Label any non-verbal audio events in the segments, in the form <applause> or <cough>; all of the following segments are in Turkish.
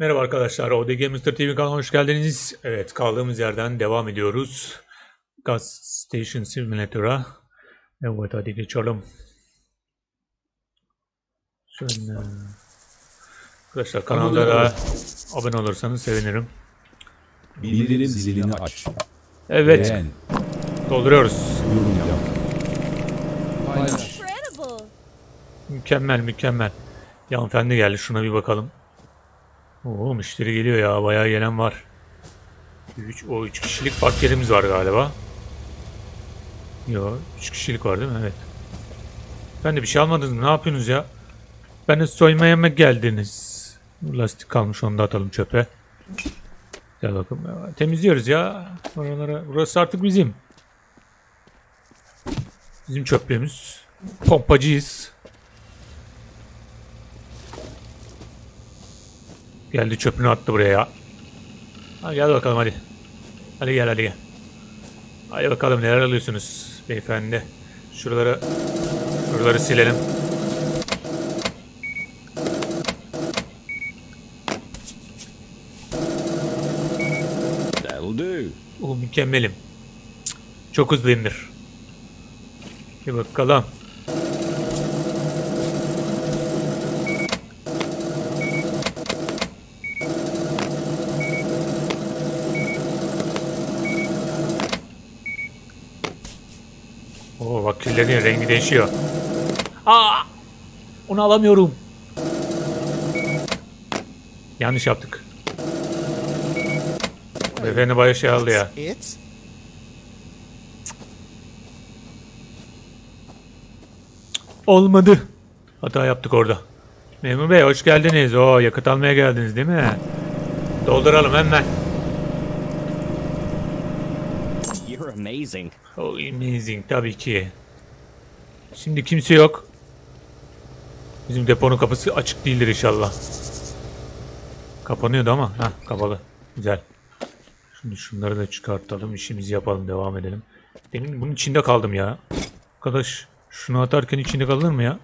Merhaba arkadaşlar, ODG Mr. TV kanalına hoş geldiniz. Evet, kaldığımız yerden devam ediyoruz. Gas Station Simulator'a. Evet, hadi geçelim. Şöyle. Arkadaşlar kanallara abone olursanız sevinirim. Bildirim zilini aç. Evet, Beğen, dolduruyoruz. yorum yap. Paylaş. Incredible. Mükemmel, mükemmel. Ya hanımefendi geldi, şuna bir bakalım. Oo, müşteri geliyor ya, bayağı gelen var. 3, o 3 kişilik paketimiz var galiba. Yo, 3 kişilik var değil mi? Evet. Ben de bir şey almadınız mı? Ne yapıyorsunuz ya? Ben de soyma yemek geldiniz. Lastik kalmış onu da atalım çöpe. Gel bakalım. Ya, Temizliyoruz ya. Oralara. Burası artık bizim. Bizim çöplüğümüz. Pompacıyız. Geldi çöpünü attı buraya ya. Hadi gel bakalım hadi. Hadi gel hadi gel. Hadi bakalım neler alıyorsunuz beyefendi. Şuraları şuraları silelim. That'll do. O mükemmelim. Cık, Çok hızlıyımdır. Bir bakalım. Küllerin rengi değişiyor. Aa! Onu alamıyorum. Yanlış yaptık. Beyefendi bayağı şey aldı ya. Olmadı. Hata yaptık orada. Memur Bey hoş geldiniz. Oo yakıt almaya geldiniz değil mi? Dolduralım hemen. You're amazing. Oh amazing tabii ki. Şimdi kimse yok. Bizim deponun kapısı açık değildir inşallah. Kapanıyordu ama. ha kapalı. Güzel. Şimdi şunları da çıkartalım. işimizi yapalım. Devam edelim. Demin bunun içinde kaldım ya. Arkadaş şunu atarken içinde kalır mı ya?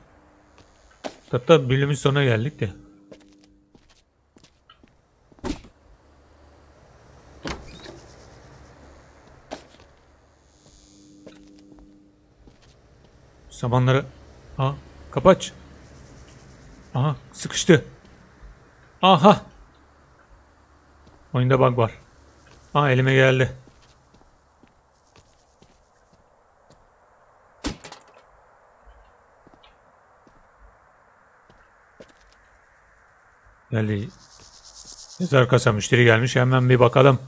Hatta bölümün sonuna geldik de. Samanları... Aa, kapı aç. Aha, sıkıştı. Aha. Oyunda bug var. Aa, elime geldi. Geldi. Yazar kasa müşteri gelmiş. Hemen bir bakalım.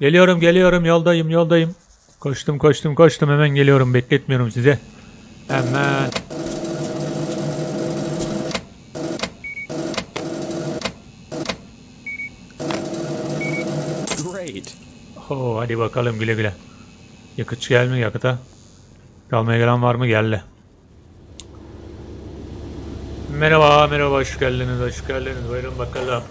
Geliyorum, geliyorum. Yoldayım, yoldayım. Koştum, koştum, koştum. Hemen geliyorum. Bekletmiyorum size. Hemen. Great. Oo, hadi bakalım güle güle. Yakıtçı gelmiyor yakıta. Kalmaya gelen var mı? Geldi. Merhaba, merhaba. Hoş geldiniz, hoş geldiniz. Buyurun bakalım.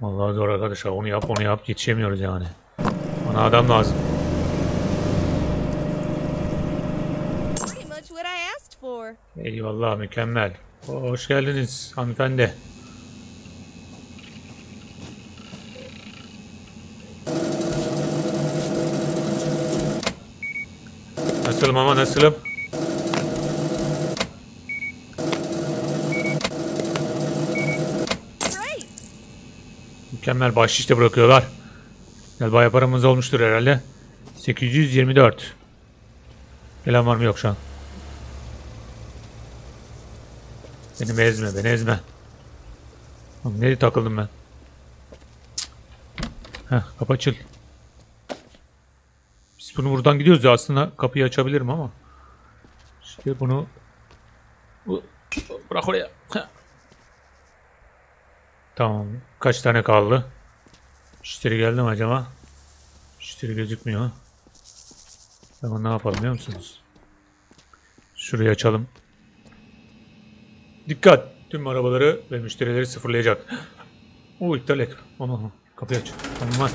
Vallahi zor arkadaşlar. Onu yap, onu yap. Yetişemiyoruz yani. Bana adam lazım. Eyvallah, mükemmel. Hoş geldiniz hanımefendi. Nasılım ama nasılım? Mükemmel bahşiş de bırakıyorlar. Gel bayağı paramız olmuştur herhalde. 824. Gelen var mı yok şu an. Beni ezme, beni ezme. Oğlum nereye takıldım ben? Heh, kapı açıl. Biz bunu buradan gidiyoruz ya aslında kapıyı açabilirim ama. İşte bunu Bu- bırak oraya. Tamam. Kaç tane kaldı? Müşteri geldi mi acaba? Müşteri gözükmüyor. Tamam ne yapalım biliyor musunuz? Şurayı açalım. Dikkat! Tüm arabaları ve müşterileri sıfırlayacak. <gasps> Oo iptal et. Onu kapıyı aç. Tamam.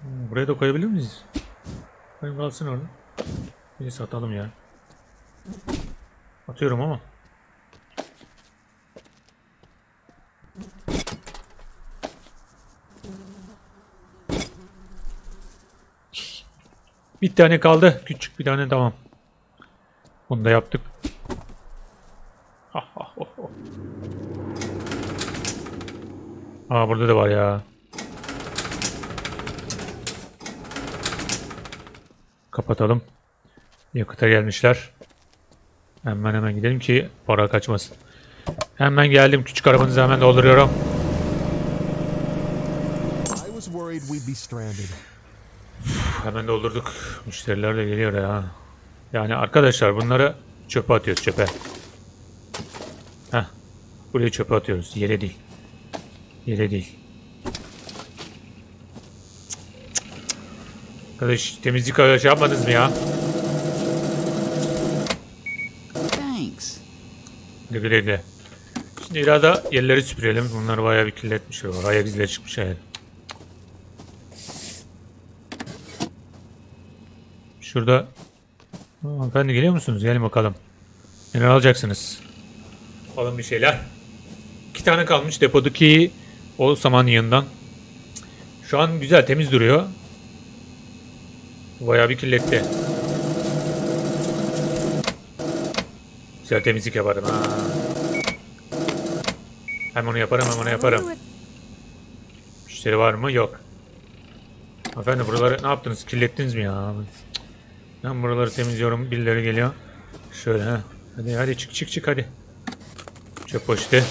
Hmm, Buraya da koyabilir miyiz? Benim kalsın orada. Bir satalım ya. Atıyorum ama. Bir tane kaldı. Küçük bir tane tamam. Onu da yaptık. Ha, ha, ho, ho. Aa burada da var ya. Kapatalım. Yakıta gelmişler. Hemen hemen gidelim ki para kaçmasın. Hemen geldim. Küçük arabanızı hemen dolduruyorum. Hemen doldurduk. Müşteriler de geliyor ya. Yani arkadaşlar bunları çöpe atıyoruz çöpe. Heh. Buraya çöpe atıyoruz. Yere değil. Yere değil. Arkadaş temizlik şey yapmadınız mı ya? Thanks. Güle güle. Şimdi irada yerleri süpürelim. Bunlar bayağı bir kirletmiş. Ayak izleri çıkmış yani. Şurada Hanımefendi geliyor musunuz? Gelin bakalım. Neler alacaksınız? Alın bir şeyler. İki tane kalmış depodaki o saman yığından. Şu an güzel temiz duruyor. Bayağı bir kirletti. Güzel temizlik yaparım ha. Hem onu yaparım hem onu yaparım. Müşteri var mı? Yok. Efendim buraları ne yaptınız? Kirlettiniz mi ya? Ben buraları temizliyorum. Birileri geliyor. Şöyle ha. Hadi hadi çık çık çık hadi. Çöp poşeti.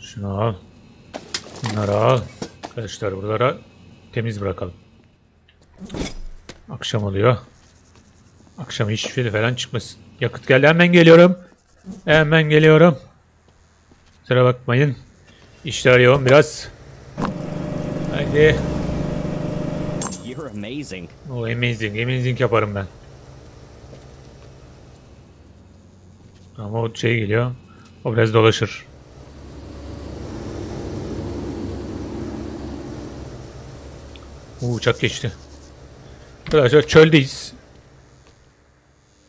Şunu al. Bunları al. Arkadaşlar buralara temiz bırakalım. Akşam oluyor. Akşam hiç şey falan çıkmasın. Yakıt geldi. Hemen geliyorum. Hemen geliyorum. Kusura bakmayın. İşler yoğun biraz. Haydi. Amazing. O amazing. Amazing yaparım ben. Ama o şey geliyor. O biraz dolaşır. Oo, uçak geçti. Arkadaşlar çöldeyiz.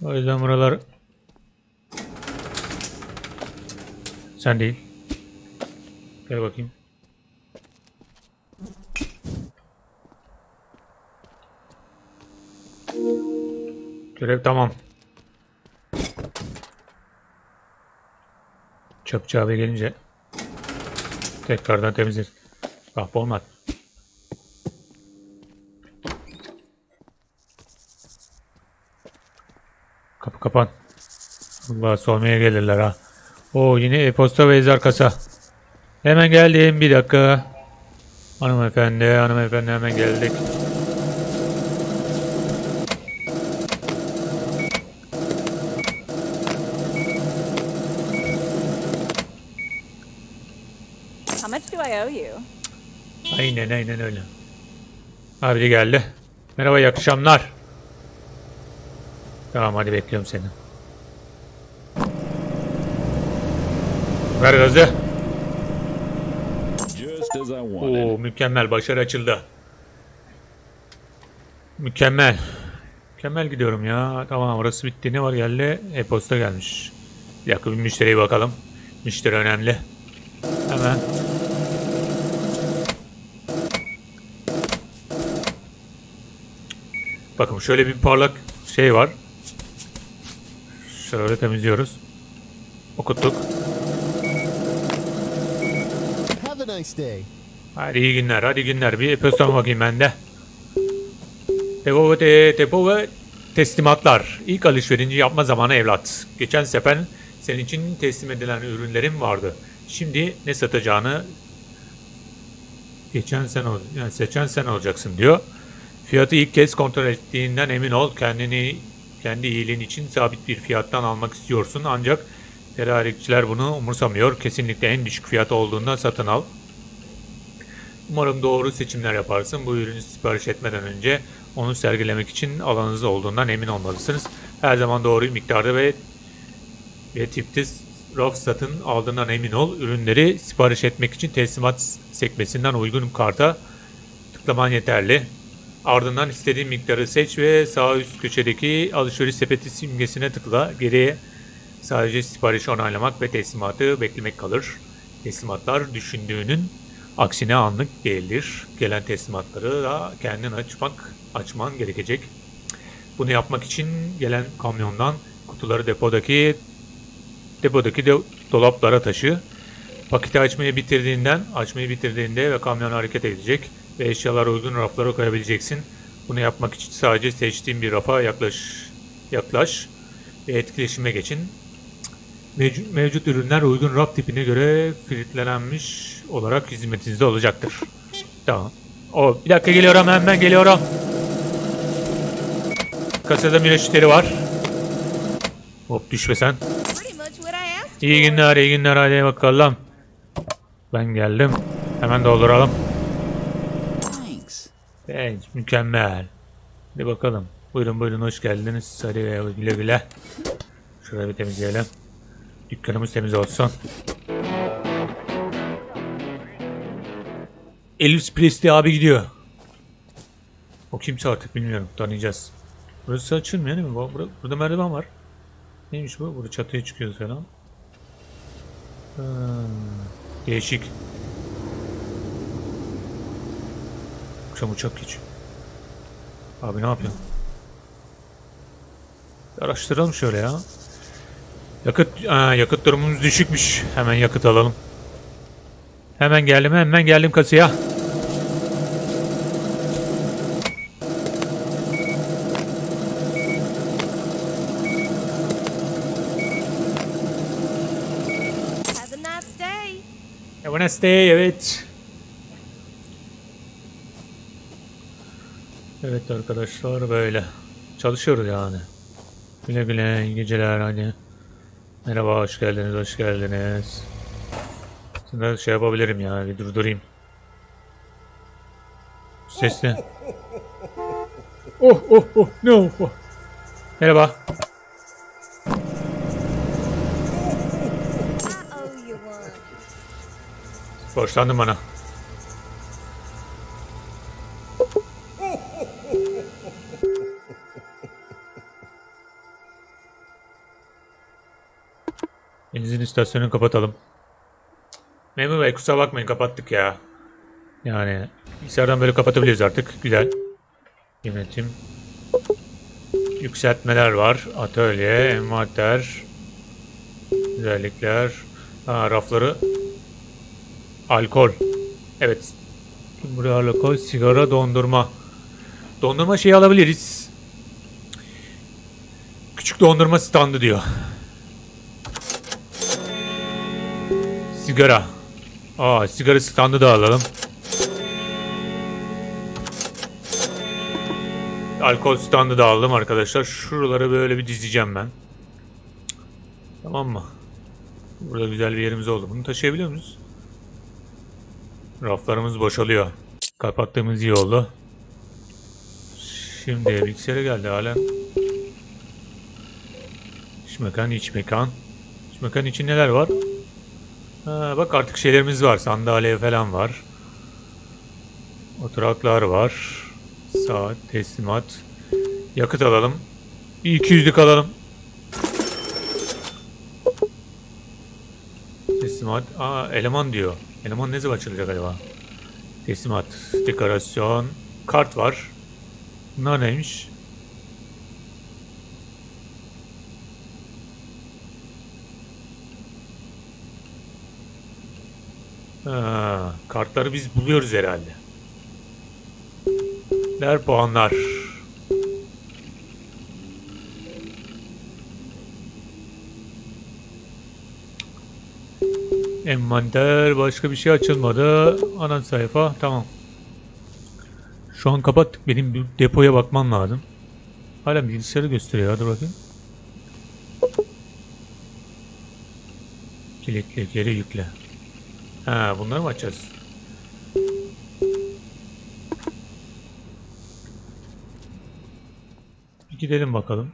O yüzden buralar... Sen değil. Gel bakayım. Görev tamam. Çöpçü abi gelince tekrardan temizler. Bak olmadı. Kapı kapan. Allah sormaya gelirler ha. Oo yine e-posta ve ezar kasa. Hemen geldim bir dakika. Hanımefendi, hanımefendi hemen geldik. How much do I owe you? Aynen aynen öyle. Abi de geldi. Merhaba iyi akşamlar. Tamam hadi bekliyorum seni. Ver gazı. Just as I wanted. Oo mükemmel başarı açıldı. Mükemmel. Mükemmel gidiyorum ya. Tamam orası bitti. Ne var geldi? E-posta gelmiş. Bir dakika bir müşteriye bakalım. Müşteri önemli. Hemen. Bakın şöyle bir parlak şey var. Şöyle temizliyoruz. Okuttuk. Have a nice day. Hadi iyi günler, hadi günler. Bir e-postama bakayım ben de. Depo ve te, depo ve teslimatlar. İlk alışverişi yapma zamanı evlat. Geçen sefer senin için teslim edilen ürünlerim vardı. Şimdi ne satacağını geçen sen ol, yani seçen sen olacaksın diyor. Fiyatı ilk kez kontrol ettiğinden emin ol. Kendini kendi iyiliğin için sabit bir fiyattan almak istiyorsun. Ancak tedarikçiler bunu umursamıyor. Kesinlikle en düşük fiyat olduğunda satın al. Umarım doğru seçimler yaparsın. Bu ürünü sipariş etmeden önce onu sergilemek için alanınız olduğundan emin olmalısınız. Her zaman doğru miktarda ve ve tipte raf satın aldığından emin ol. Ürünleri sipariş etmek için teslimat sekmesinden uygun karta tıklaman yeterli. Ardından istediğin miktarı seç ve sağ üst köşedeki alışveriş sepeti simgesine tıkla. Geriye sadece siparişi onaylamak ve teslimatı beklemek kalır. Teslimatlar düşündüğünün aksine anlık değildir. Gelen teslimatları da kendin açmak, açman gerekecek. Bunu yapmak için gelen kamyondan kutuları depodaki depodaki de dolaplara taşı. Paketi açmayı bitirdiğinden, açmayı bitirdiğinde ve kamyon hareket edecek ve eşyaları uygun raflara koyabileceksin. Bunu yapmak için sadece seçtiğin bir rafa yaklaş, yaklaş ve etkileşime geçin. Mevcut, mevcut ürünler uygun raf tipine göre filtrelenmiş olarak hizmetinizde olacaktır. Tamam. O bir dakika geliyorum hemen geliyorum. Kasada miraçları var. Hop düşme sen. İyi günler, iyi günler. Hadi bakalım. Ben geldim. Hemen dolduralım. Evet, mükemmel. Hadi bakalım. Buyurun buyurun hoş geldiniz. Hadi güle güle. Şurayı bir temizleyelim. Dükkanımız temiz olsun. Elvis Presley abi gidiyor. O kimse artık bilmiyorum. Tanıyacağız. Burası açılmıyor değil mi? Bu- Burada, burada merdiven var. Neymiş bu? Burada çatıya çıkıyoruz falan. Ha, değişik. Akşam uçak geçiyor. Abi ne yapıyorsun? Araştıralım şöyle ya. Yakıt, aa, yakıt durumumuz düşükmüş. Hemen yakıt alalım. Hemen geldim, hemen geldim kasaya. Have a nice day. Have a nice day, evet. Evet arkadaşlar böyle. Çalışıyoruz yani. Güle güle iyi geceler hadi. Merhaba hoş geldiniz hoş geldiniz. Şimdi şey yapabilirim ya bir durdurayım. Sesli. Oh oh oh ne oh, oh. Merhaba. Borçlandın bana. Benzin istasyonunu kapatalım. Memur Bey kusura bakmayın kapattık ya. Yani bilgisayardan böyle kapatabiliriz artık. Güzel. Yönetim. Yükseltmeler var. Atölye, envanter. Güzellikler. Ha, rafları Alkol. Evet. Buraya alkol, sigara, dondurma. Dondurma şeyi alabiliriz. Küçük dondurma standı diyor. Sigara. Aa, sigara standı da alalım. Alkol standı da aldım arkadaşlar. Şuraları böyle bir dizeceğim ben. Tamam mı? Burada güzel bir yerimiz oldu. Bunu taşıyabiliyor muyuz? Raflarımız boşalıyor. Kapattığımız iyi oldu. Şimdi bilgisayara geldi halen. İç mekan, iç mekan. İç mekan için neler var? Ha, bak artık şeylerimiz var. Sandalye falan var. Oturaklar var. Saat, teslimat. Yakıt alalım. Bir 200'lük alalım. Teslimat. Aa eleman diyor. Eleman ne zaman açılacak acaba? Teslimat. Dekorasyon. Kart var. Bunlar neymiş? Ha, kartları biz buluyoruz herhalde. Der puanlar. Envanter başka bir şey açılmadı. Ana sayfa tamam. Şu an kapattık. Benim bir depoya bakmam lazım. Hala bilgisayarı gösteriyor. Hadi bakayım. Kilitli geri yükle. Ha bunları mı açacağız? Bir gidelim bakalım.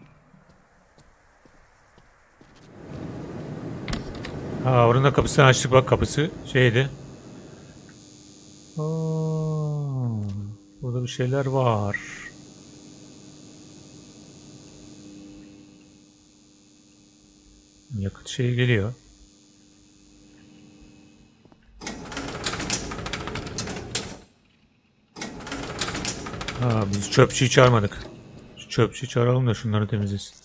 Ha oranın kapısını açtık bak kapısı şeydi. Aa, burada bir şeyler var. Yakıt şeyi geliyor. Ha, biz çöpçüyü çağırmadık. Şu çöpçüyü çağıralım da şunları temizlesin.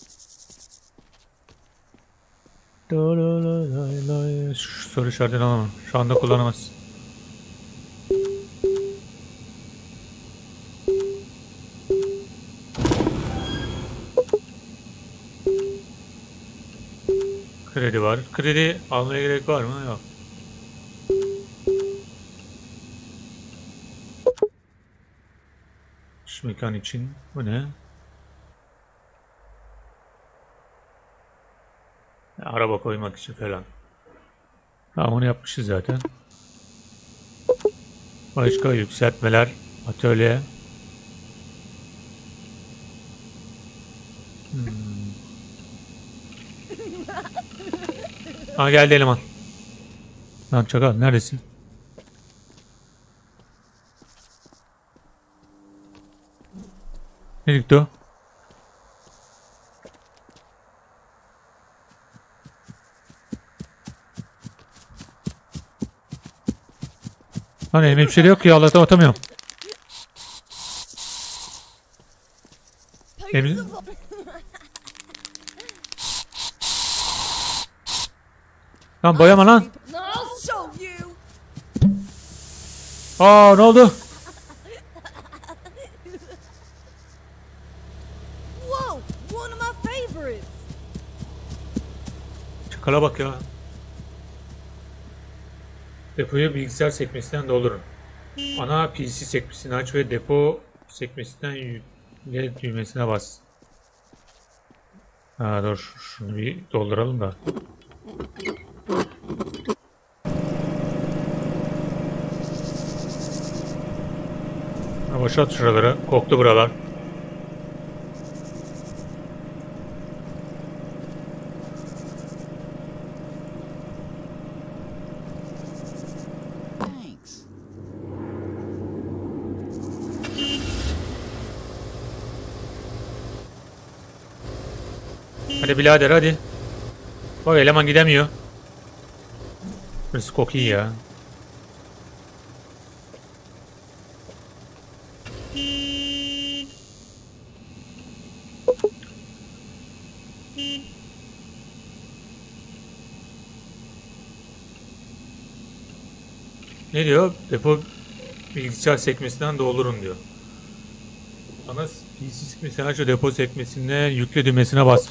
Şu soru işaretini alamam. Şu anda kullanamaz. Kredi var. Kredi almaya gerek var mı? Yok. Şu mekan için bu ne? Araba koymak için falan. Tamam onu yapmışız zaten. Başka yükseltmeler, atölye. Hmm. Ha geldi eleman. Lan çakal neredesin? Ne gitti o? Lan elimde bir şey yok ki Allah'tan atamıyorum. Emin... Lan boyama lan. Aa ne oldu? Whoa, one of my favorites. Çakala bak ya. Depoyu bilgisayar sekmesinden doldurun. Ana PC sekmesini aç ve depo sekmesinden yükle düğmesine bas. Ha dur şunu bir dolduralım da. Boşalt şuraları. Koktu buralar. Hadi birader hadi. Bak eleman gidemiyor. Burası kok iyi ya. Ne diyor? Depo bilgisayar sekmesinden doldurun diyor. Ana PC sekmesini aç depo sekmesine yükle düğmesine bas.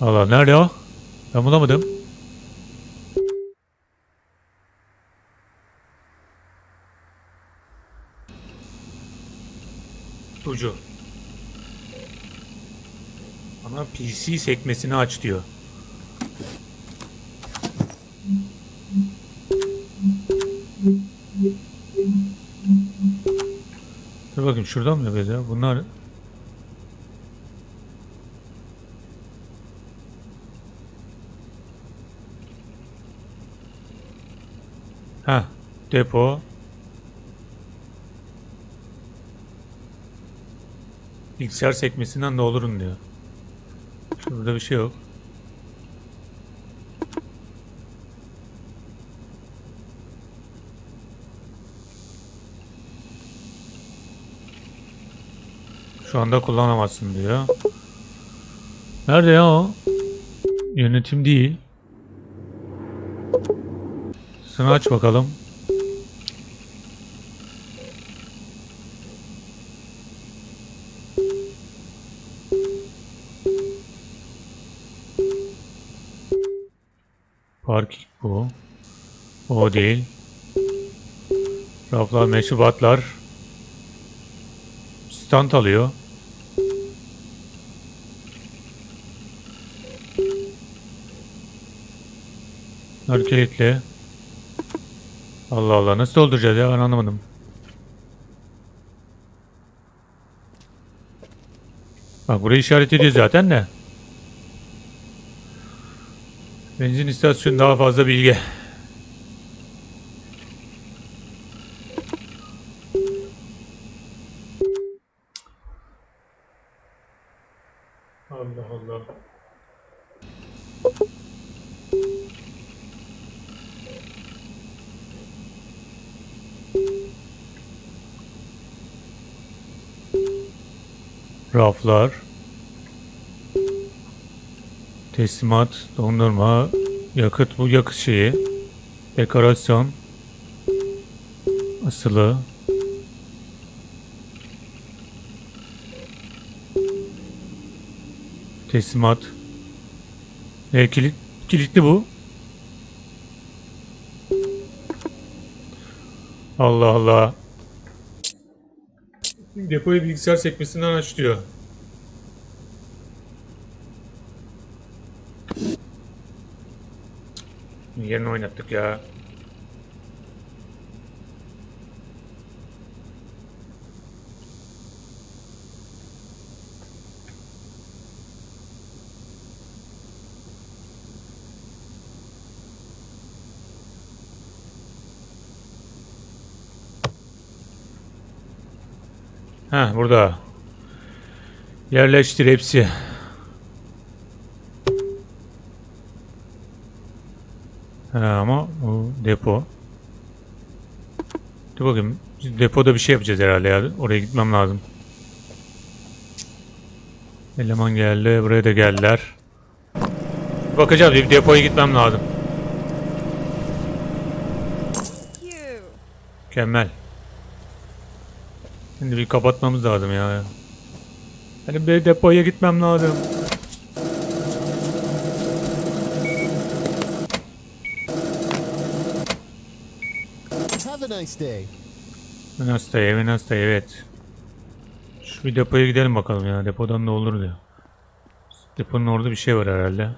Allah nerede o? Ben bulamadım. Ucu. Ama PC sekmesini aç diyor. Dur bakayım şuradan mı yapacağız ya? Bunlar Ha, depo. Bilgisayar sekmesinden doldurun diyor. Şurada bir şey yok. Şu anda kullanamazsın diyor. Nerede ya o? Yönetim değil. Şunu aç bakalım. Parking bu. O değil. Raflar, meşrubatlar. Stand alıyor. Bunlar kilitli. Allah Allah nasıl dolduracağız ya ben anlamadım. Bak burayı işaret ediyor zaten de. Benzin istasyonu daha fazla bilgi. Raflar. Teslimat, dondurma, yakıt bu yakıt şeyi. Dekorasyon. Asılı. Teslimat. E, kilit, kilitli bu. Allah Allah. Depoyu bilgisayar sekmesinden aç diyor. Yerini oynattık ya. Ha burada. Yerleştir hepsi. Ha ama o depo. Dur bakayım. Depoda bir şey yapacağız herhalde ya. Oraya gitmem lazım. Eleman geldi. Buraya da geldiler. Bakacağız. Bir depoya gitmem lazım. Mükemmel. Şimdi bir kapatmamız lazım ya. Hani bir depoya gitmem lazım. Have a nice day. Venasta'ya, Venasta'ya evet. Şu bir depoya gidelim bakalım ya. Depodan da olur diyor. Deponun orada bir şey var herhalde.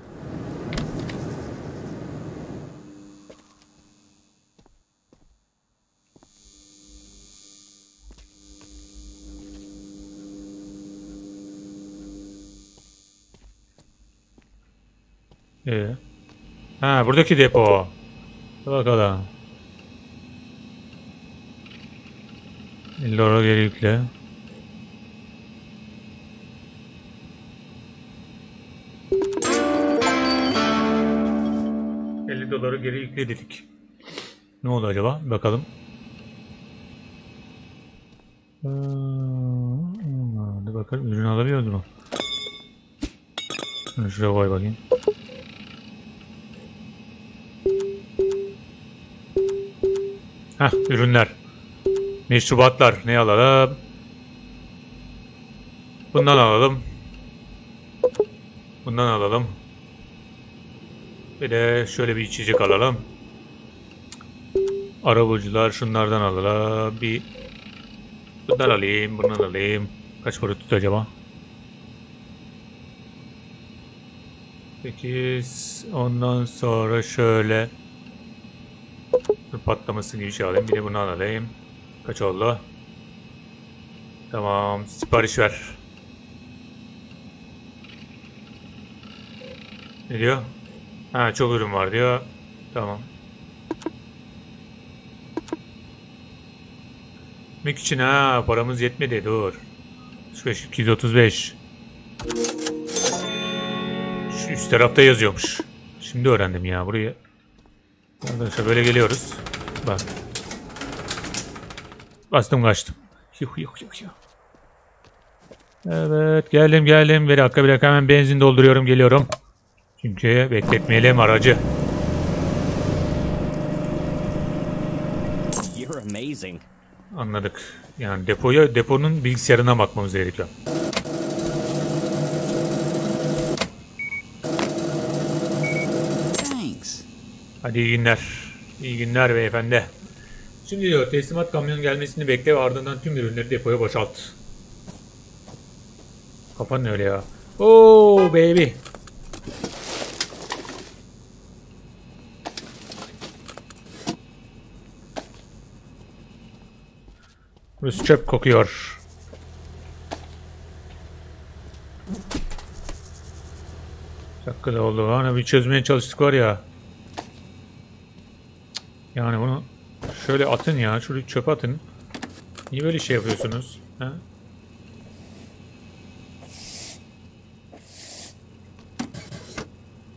Ee. Ha buradaki depo. Dur bakalım. 50 dolar geri yükle. ...50 doları geri yükle dedik. Ne oldu acaba? Bakalım. Ee, Hadi bakalım ürün alabiliyoruz mu? Şuraya koy bakayım. Heh ürünler. Meşrubatlar ne alalım? Bundan alalım. Bundan alalım. Bir de şöyle bir içecek alalım. Arabacılar şunlardan alalım. Bir bundan alayım, bundan alayım. Kaç para tut acaba? 8 ondan sonra şöyle Dur patlaması gibi bir şey alayım. Bir de bunu alayım. Kaç oldu? Tamam. Sipariş ver. Ne diyor? Ha çok ürün var diyor. Tamam. Mik için ha paramız yetmedi dur. 35 235. Şu üst tarafta yazıyormuş. Şimdi öğrendim ya burayı. Arkadaşlar böyle geliyoruz. Bak. Bastım kaçtım. Yuh yuh yuh yuh. Evet geldim geldim. Bir dakika bir dakika hemen benzin dolduruyorum geliyorum. Çünkü bekletmeyelim aracı. You're amazing. Anladık. Yani depoya deponun bilgisayarına bakmamız gerekiyor. Thanks. Hadi iyi günler. İyi günler beyefendi. Şimdi diyor teslimat kamyonun gelmesini bekle ve ardından tüm ürünleri depoya boşalt. Kafanın öyle ya. Oo baby. Burası çöp kokuyor. Dakikada oldu. Hani bir çözmeye çalıştık var ya. Yani bunu şöyle atın ya. Şurayı çöpe atın. Niye böyle şey yapıyorsunuz? Ha?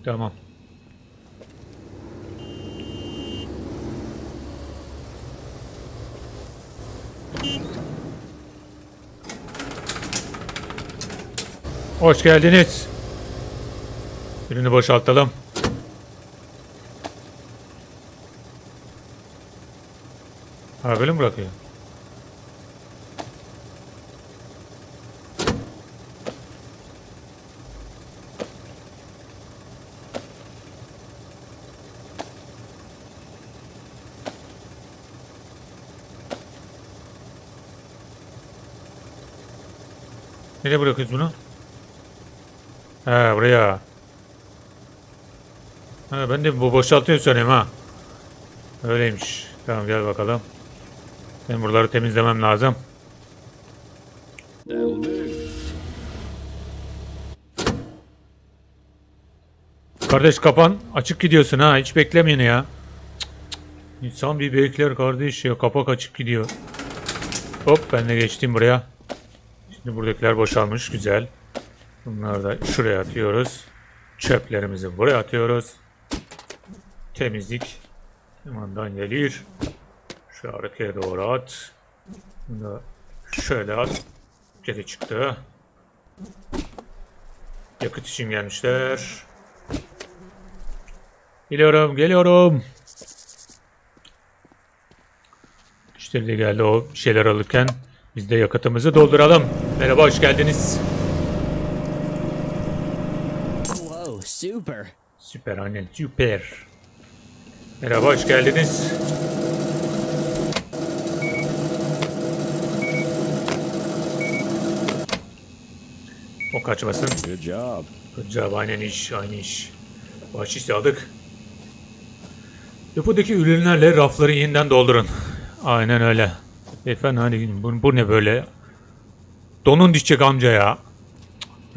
Tamam. Hoş geldiniz. Birini boşaltalım. Ha böyle mi bırakıyor? Nereye bırakıyoruz bunu? He buraya. Ha, ben de bu boşaltıyor söyleyeyim ha. Öyleymiş. Tamam gel bakalım. Ben buraları temizlemem lazım. Kardeş kapan. Açık gidiyorsun ha. Hiç beklemeyin ya. Cık, cık. İnsan bir bekler kardeş ya. Kapak açık gidiyor. Hop ben de geçtim buraya. Şimdi buradakiler boşalmış. Güzel. Bunları da şuraya atıyoruz. Çöplerimizi buraya atıyoruz. Temizlik. Limandan gelir. Şu arkaya doğru at. Bunu şöyle at. Geri çıktı. Yakıt için gelmişler. Geliyorum, geliyorum. Müşteri de geldi o şeyler alırken. Biz de yakıtımızı dolduralım. Merhaba, hoş geldiniz. Whoa, super. Süper annen, süper. Merhaba, hoş geldiniz. Kaçmasın. Good job. Good job, aynen iş, aynı iş. Bahşiş aldık. Depodaki ürünlerle rafları yeniden doldurun. Aynen öyle. Efendim hani bu, bu ne böyle? Donun düşecek amca ya.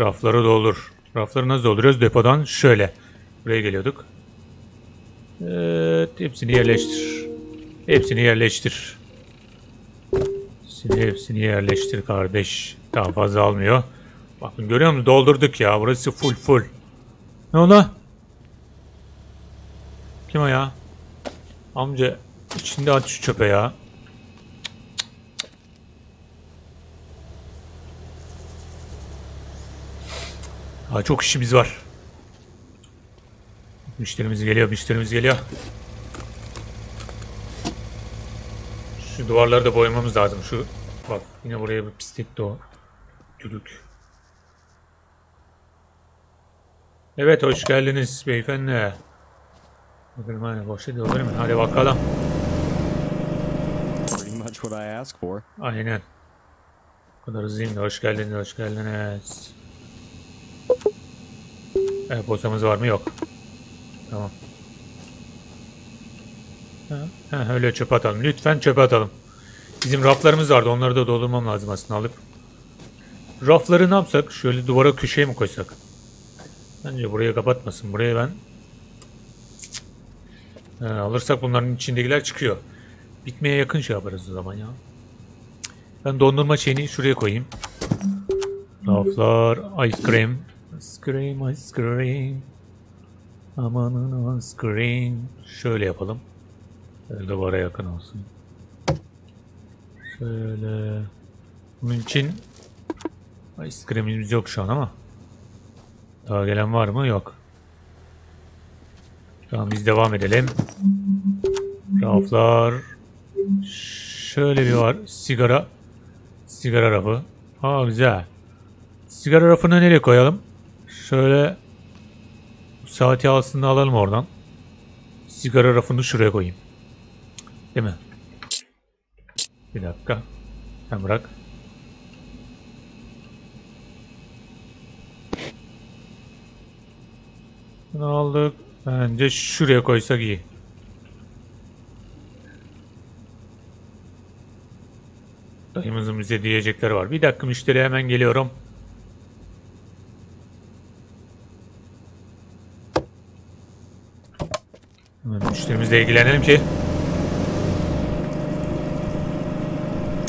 Rafları doldur. Rafları nasıl dolduruyoruz? Depodan şöyle. Buraya geliyorduk. Evet, hepsini yerleştir. Hepsini yerleştir. Hepsini, hepsini yerleştir kardeş. Daha fazla almıyor. Bakın görüyor musun? Doldurduk ya. Burası full full. Ne oldu? Kim o ya? Amca içinde aç şu çöpe ya. Daha çok işimiz var. Müşterimiz geliyor, müşterimiz geliyor. Şu duvarları da boyamamız lazım. Şu bak yine buraya bir pislik de o. Tülük. Evet hoş geldiniz beyefendi. Bakalım hani boş ediyor değil mi? Hadi bakalım. Pretty much what I asked for. Aynen. Bu kadar hızlıyım da hoş geldiniz, hoş geldiniz. Evet, posamız var mı? Yok. Tamam. Ha, ha, öyle çöpe atalım. Lütfen çöpe atalım. Bizim raflarımız vardı. Onları da doldurmam lazım aslında alıp. Rafları ne yapsak? Şöyle duvara köşeye mi koysak? Bence buraya kapatmasın. Buraya ben... Ha, alırsak bunların içindekiler çıkıyor. Bitmeye yakın şey yaparız o zaman ya. Ben dondurma şeyini şuraya koyayım. Raflar, ice cream. Ice cream, ice cream. Amanın ice cream. Şöyle yapalım. Duvara yakın olsun. Şöyle. Bunun için ice cream'imiz yok şu an ama. Daha gelen var mı? Yok. Tamam biz devam edelim. Raflar. Şöyle bir var. Sigara. Sigara rafı. Aa güzel. Sigara rafını nereye koyalım? Şöyle saati aslında alalım oradan. Sigara rafını şuraya koyayım. Değil mi? Bir dakika. Sen bırak. Bunu aldık. Bence şuraya koysak iyi. Dayımızın bize diyecekleri var. Bir dakika müşteri hemen geliyorum. Hemen müşterimizle ilgilenelim ki.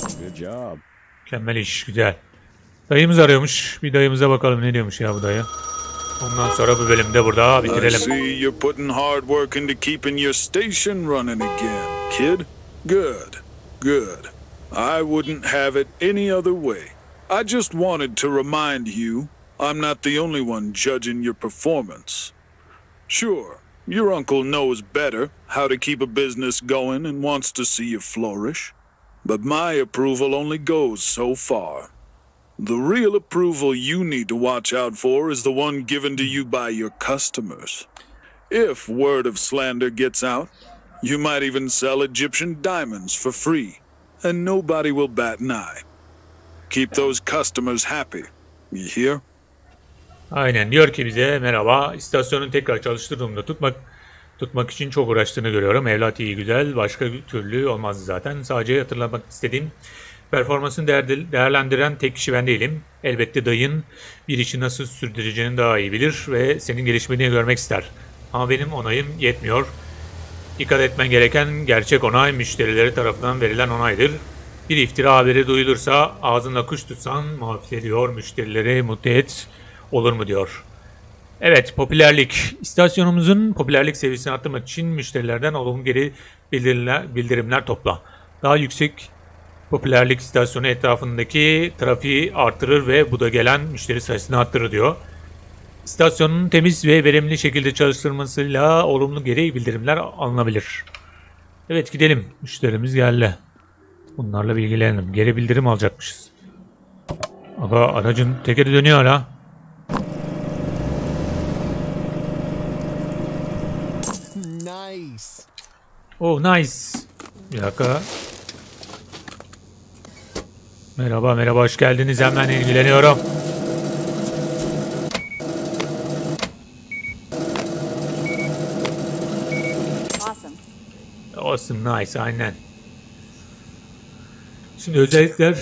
Good job. Mükemmel iş, güzel. Dayımız arıyormuş. Bir dayımıza bakalım ne diyormuş ya bu dayı. Ondan sonra bu bölümde burada I see you're putting hard work into keeping your station running again, kid. Good, good. I wouldn't have it any other way. I just wanted to remind you I'm not the only one judging your performance. Sure, your uncle knows better how to keep a business going and wants to see you flourish. But my approval only goes so far. The real approval you need to watch out for is the one given to you by your customers. If word of slander gets out, you might even sell Egyptian diamonds for free, and nobody will bat an eye. Keep those customers happy. You hear? Aynen diyor ki bize merhaba istasyonun tekrar çalıştır tutmak tutmak için çok uğraştığını görüyorum. Evlat iyi güzel başka bir türlü olmazdı zaten. Sadece hatırlamak istediğim performansını değer- değerlendiren tek kişi ben değilim. Elbette dayın bir işi nasıl sürdüreceğini daha iyi bilir ve senin gelişmeni görmek ister. Ama benim onayım yetmiyor. Dikkat etmen gereken gerçek onay müşterileri tarafından verilen onaydır. Bir iftira haberi duyulursa ağzında kuş tutsan muhafaza ediyor müşterileri mutlu et olur mu diyor. Evet popülerlik. İstasyonumuzun popülerlik seviyesini arttırmak için müşterilerden olumlu geri bildirimler topla. Daha yüksek popülerlik istasyonu etrafındaki trafiği artırır ve bu da gelen müşteri sayısını arttırır diyor. İstasyonun temiz ve verimli şekilde çalıştırmasıyla olumlu geri bildirimler alınabilir. Evet gidelim. Müşterimiz geldi. Bunlarla bilgilenelim. Geri bildirim alacakmışız. Aga aracın tekeri dönüyor hala. Nice. Oh nice. Bir dakika. Merhaba merhaba hoş geldiniz. Hemen ilgileniyorum. Awesome. Awesome nice aynen. Şimdi özellikler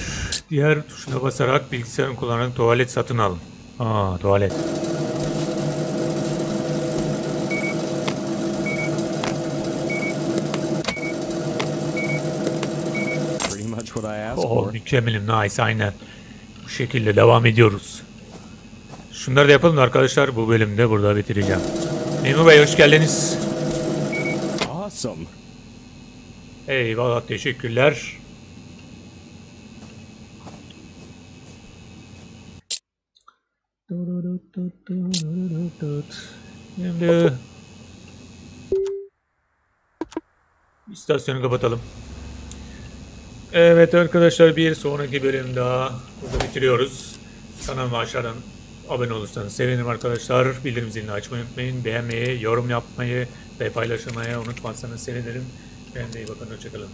diğer tuşuna basarak bilgisayarın kullanarak tuvalet satın alın. Aa tuvalet. Pretty much what I asked Oh mükemmelim nice aynen. Bu şekilde devam ediyoruz. Şunları da yapalım da arkadaşlar bu bölümde burada bitireceğim. Memur Bey hoş geldiniz. Awesome. Eyvallah teşekkürler. Şimdi istasyonu kapatalım. Evet arkadaşlar bir sonraki bölüm daha burada bitiriyoruz. Kanalıma aşağıdan abone olursanız sevinirim arkadaşlar. Bildirim zilini açmayı unutmayın. Beğenmeyi, yorum yapmayı ve paylaşmayı unutmazsanız sevinirim. Kendinize iyi bakın. Hoşçakalın.